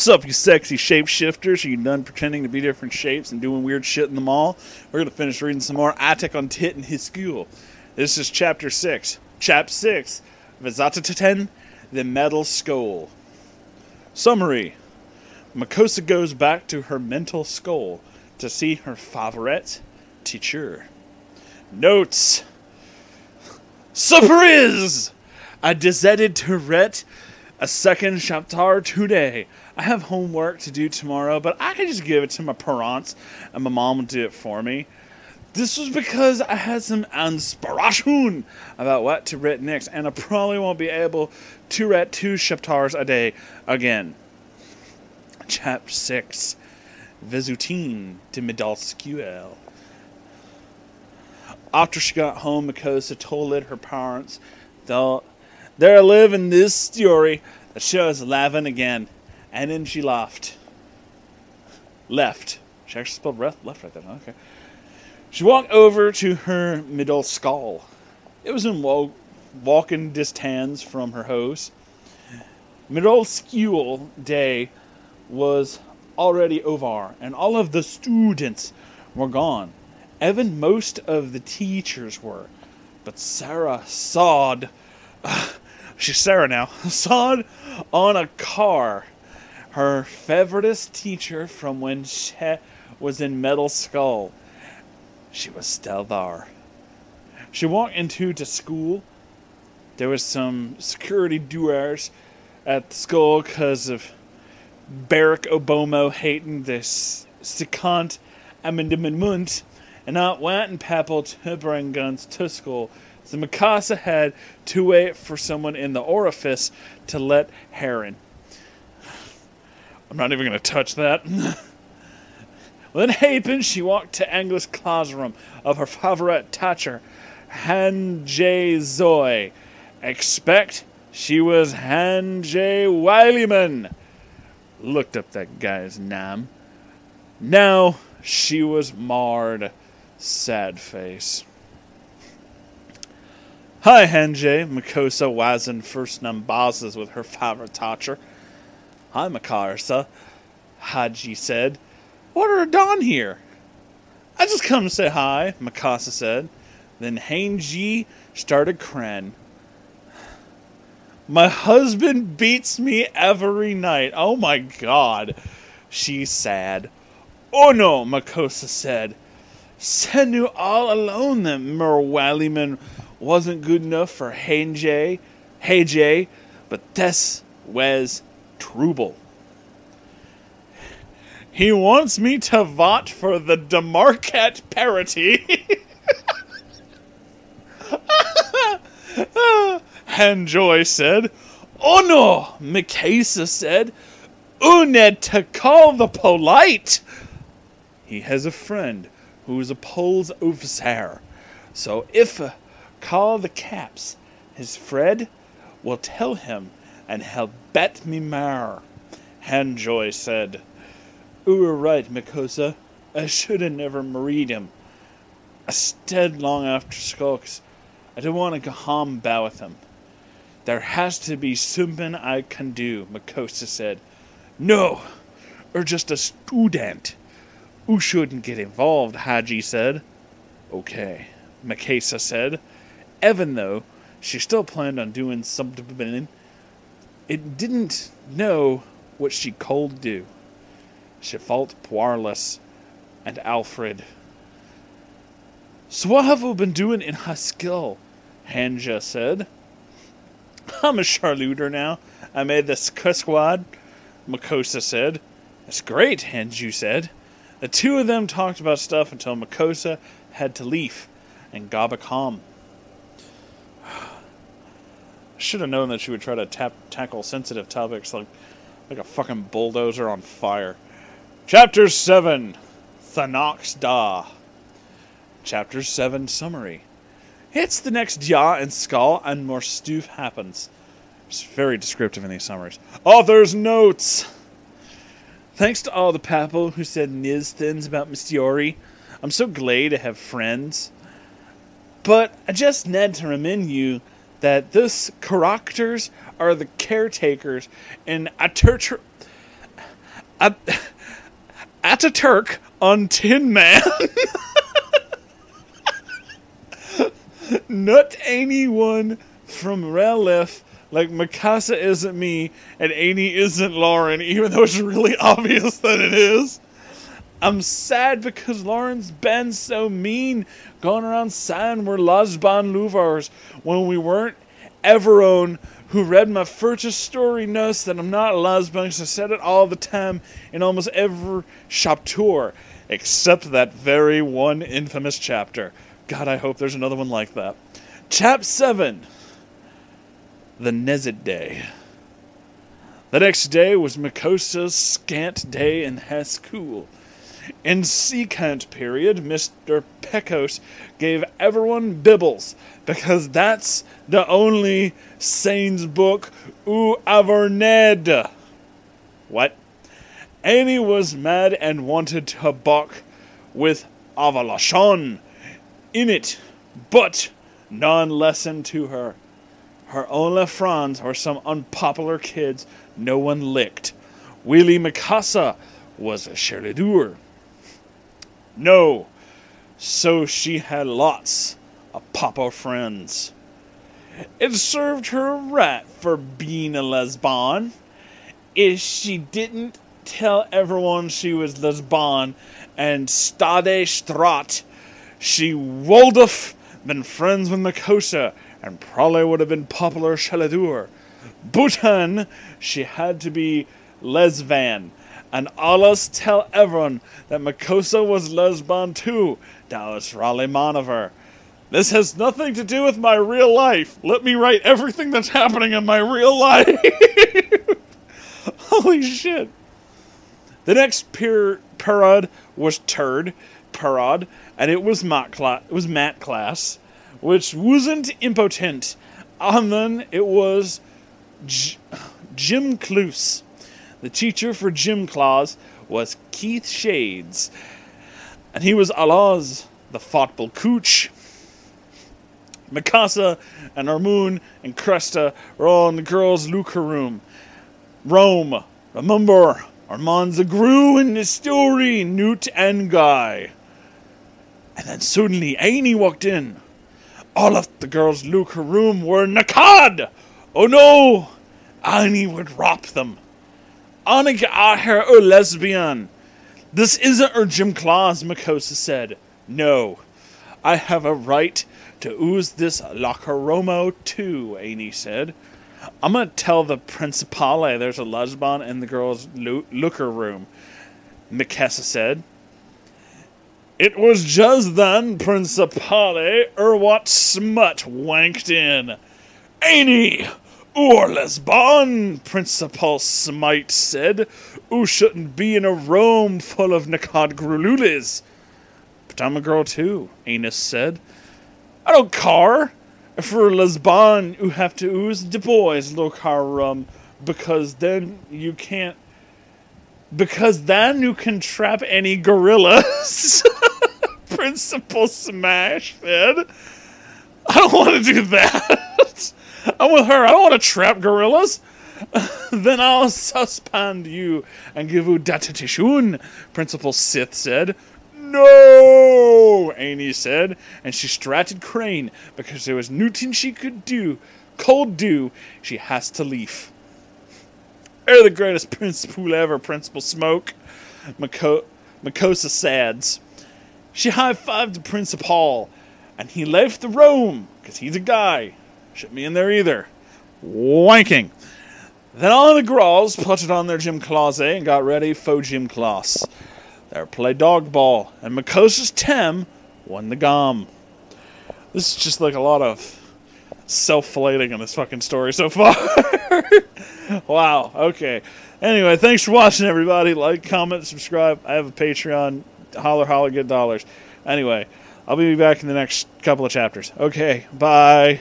What's up, you sexy shapeshifters? Are you done pretending to be different shapes and doing weird shit in the mall? We're gonna finish reading some more Attic on Tit and his school. This is chapter 6. Chap 6 Vizatataten, the Metal Skull. Summary Makosa goes back to her mental skull to see her favorite teacher. Notes Surprise! I decided to a second chapter today. I have homework to do tomorrow, but I can just give it to my parents and my mom will do it for me. This was because I had some inspiration about what to write next, and I probably won't be able to write two chapters a day again. Chapter 6 Vesutine de Medalscuel. After she got home, Makosa told her parents they'll, they're living this story that shows laughing again. And then she laughed. Left. She actually spelled left, left right there. Okay. She walked over to her middle skull. It was in walk, walking distance from her house. Middle school day was already over, and all of the students were gone. Even most of the teachers were. But Sarah sawed. she's Sarah now. Sawed on a car. Her favoriteest teacher from when she was in Metal Skull. She was still there. She walked into the school. There was some security doers at the school because of Barack Obama hating this second amendment and not wanting people to bring guns to school. So Mikasa had to wait for someone in the orifice to let her in. I'm not even going to touch that. Then Hapen, she walked to English classroom of her favorite teacher, Han J. Zoe. Expect she was Han J. Wilyman. Looked up that guy's name. Now she was marred. Sad face. Hi, Hanjay. Makosa Wazin first numbasses with her favorite teacher. Hi, Makarsa. Haji said. What are Don here? I just come to say hi, Mikasa said. Then Hanji started crying. My husband beats me every night. Oh my god. She's sad. Oh no, Makosa said. Said you all alone that Merwallyman wasn't good enough for Hanjay, Hey Jay, but this was Trouble. He wants me to vote for the Demarcat parity. Hanjoy said. Oh no, Mikasa said. Uned to call the polite. He has a friend who is a Pole's officer. So if uh, call the caps, his Fred will tell him and he'll bet me mar. Hanjoy said. You were right, Mikosa. I should have never married him. I stayed long after Skulks. I don't want to go home bow with him. There has to be something I can do, Makosa said. No, or just a student. You shouldn't get involved, Haji said. Okay, Mikasa said. Even though she still planned on doing something, it didn't know what she could do. She felt powerless and Alfred. So what have we been doing in Haskell? Hanja said. I'm a charluter now. I made this squad, Makosa said. That's great, Hanju said. The two of them talked about stuff until Makosa had to leave and Gabakam. Should have known that she would try to tap, tackle sensitive topics like like a fucking bulldozer on fire. Chapter 7 Thanox Da. Chapter 7 Summary. It's the next Ya and Skull, and more stoof happens. It's very descriptive in these summaries. Oh, Author's notes. Thanks to all the people who said niz things about Mystiori. I'm so glad to have friends. But I just need to remind you that those characters are the caretakers in a torture At, Ataturk on Tin Man. Not anyone from Relif like Mikasa isn't me and Annie isn't Lauren, even though it's really obvious that it is. I'm sad because Lauren's been so mean, going around saying we're lesbian lovers when we weren't. Everyone who read my first story knows that I'm not lesbian because I said it all the time in almost every chapter, except that very one infamous chapter. God, I hope there's another one like that. Chap 7 The Nezid Day. The next day was Mikosa's scant day in school. In secant period, Mr. Pecos gave everyone Bibbles because that's the only Saints book oo ever read. What? Annie was mad and wanted to buck with Avalachon in it, but none listened to her. Her only friends were some unpopular kids no one licked. Willie Mikasa was a cheerleader. No, so she had lots of papa friends. It served her right for being a lesbian. If she didn't tell everyone she was lesbian and stade strat, she would have been friends with Mikosa and probably would have been popular Shaladur. Bhutan, she had to be lesbian and alles tell everyone that Mikosa was lesbian too. Was Raleigh Manover. This has nothing to do with my real life. Let me write everything that's happening in my real life. Holy shit. The next per- parade was Turd parade, and it was Matt class. It was class, which wasn't impotent. And then it was Jim Cluse. The teacher for gym class was Keith Shades, and he was Allah's the football cooch. Mikasa and Armun and Cresta were all in the girls' locker room. Rome, remember, Armand's grew in the story, Newt and Guy. And then suddenly Annie walked in. All of the girls' locker room were naked. Oh no! Annie would rob them. Annika are her a lesbian. This isn't her gym class, Mikosa said. No, I have a right to ooze this Lacoromo too, Annie said. I'm gonna tell the principale there's a lesbian in the girls' lo- looker room, Mikasa said. It was just then, Principale, er what smut wanked in. Annie! Or lesbian, Principal Smite said. Oo shouldn't be in a room full of naked grulules. But I'm a girl too, Anus said. I don't care. For lesbian, you have to ooze the boys locar rum because then you can't. Because then you can trap any gorillas. Principal Smash said. I don't want to do that. I'm with her. I don't want to trap gorillas. then I'll suspend you and give you datatishun, Principal Sith said. No, Annie said, and she stratted Crane because there was nothing she could do. Cold dew, she has to leave. You're the greatest principal ever, Principal Smoke. Mako- Makosa sads. She high fived the Principal, and he left the room because he's a guy. Shouldn't be in there either. Wanking. Then all the girls put it on their gym closet and got ready for gym class. They played dog ball, and Mikosa's Tem won the gom. This is just like a lot of self-flating in this fucking story so far. wow. Okay. Anyway, thanks for watching, everybody. Like, comment, subscribe. I have a Patreon. Holler, holler, get dollars. Anyway, I'll be back in the next couple of chapters. Okay. Bye.